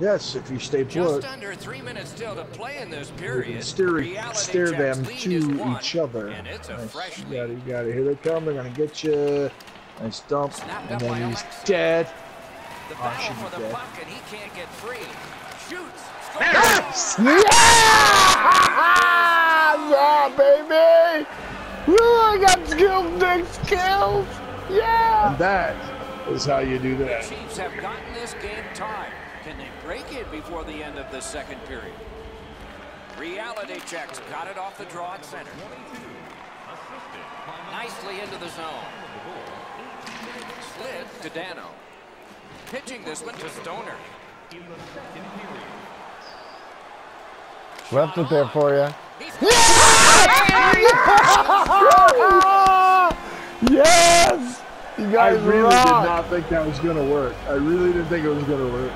Yes, if you stay Just put, under three minutes still to play in this you period. can steer, steer them to one, each other. And it's a Nice. fresh You got it, you got it. Here they come. They're gonna get you. Nice dump, Snapped and then he's Alex. dead. The Oh, battle should for the dead. puck, and he can't get free. Shoots. Yes! Yeah! Yeah, baby! Woo, I got skills, big skills! Yeah! And that is how you do The that. Chiefs have gotten this game tied. Can they break it before the end of the second period? Reality checks. Got it off the draw at center. Nicely into the zone. Slid to Dano. Pitching this one to Stoner. Left it there for you. He's yes! You guys I guys really did not think that was gonna work. I really didn't think it was gonna work.